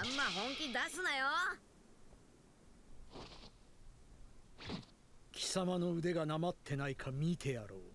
あんま本気出すなよ。貴様の腕がなまってないか見てやろう。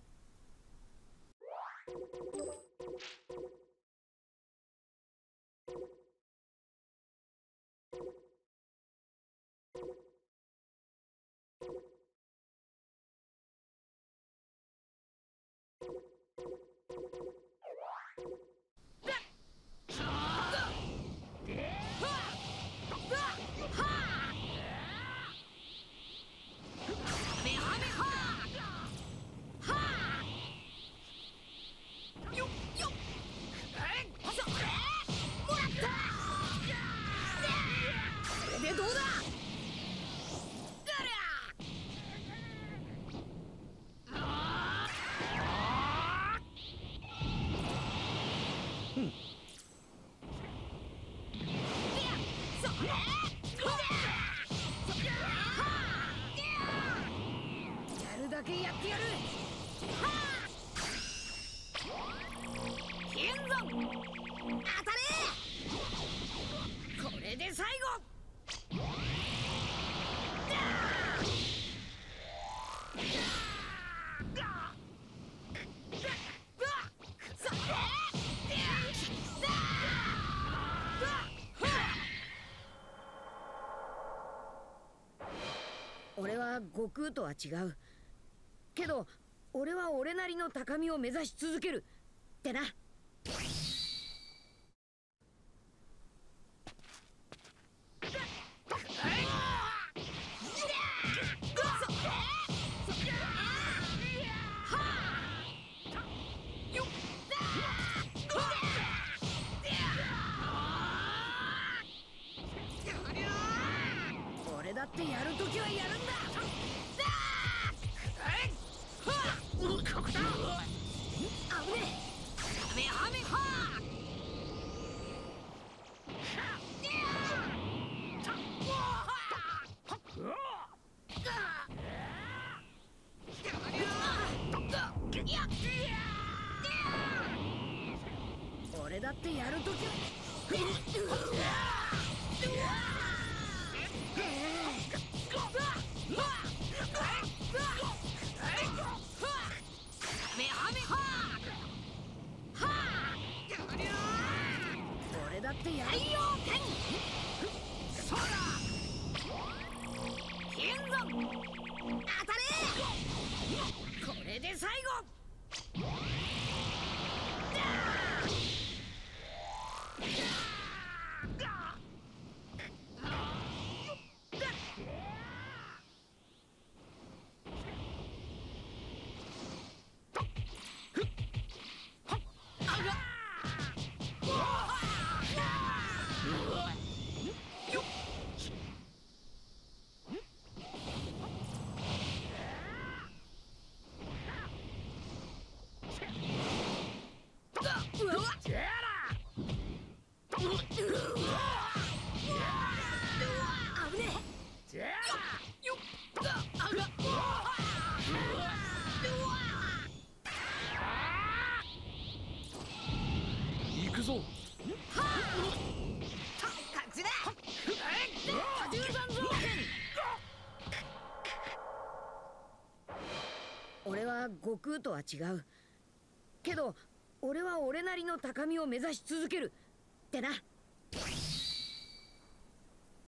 だけやってやる。はあ。金山当たれ。これで最後。俺は悟空とは違う。けど俺は俺なりの高みを目指し続ける。ってな。俺だってやるときはやるんだ。危ねえメハメハ俺だっ。てやるときは俺だってやるよそうだ金山当たれこれで最後う行くぞ。こっちだ俺は悟空とは違う。けど俺は俺なりの高みを目指し続ける。ってな。